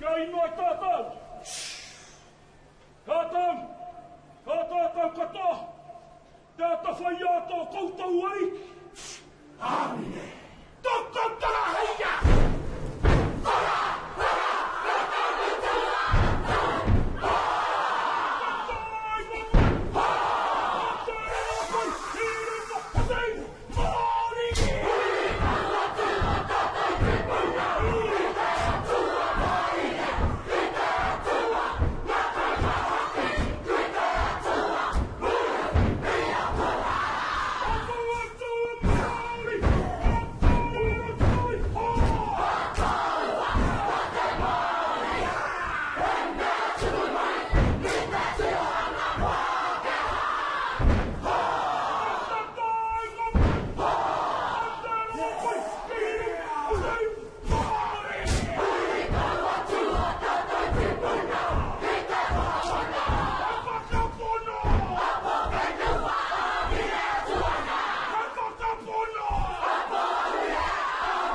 Kei noa tātou! Kātou! Kā tātou katoa! Tātou whai ātou koutou ai! Āmine!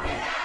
Pop it up.